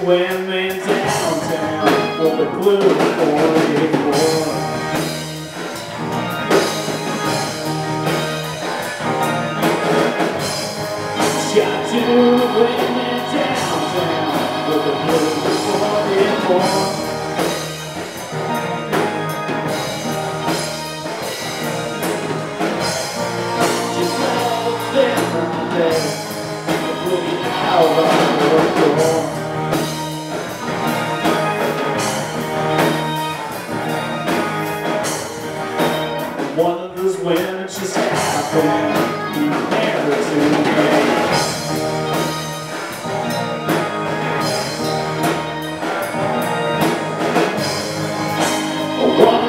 women downtown for the blue 44 Shot two women downtown with the blue 44 Just love them there Put it out on the door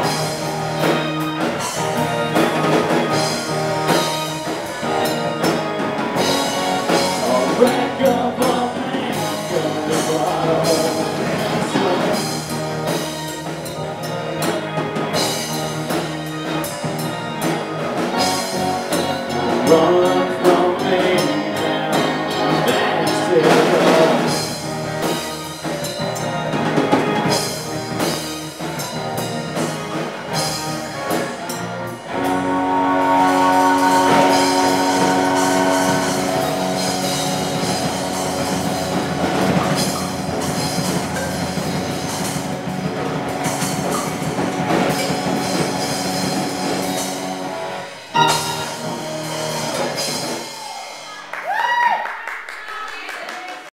while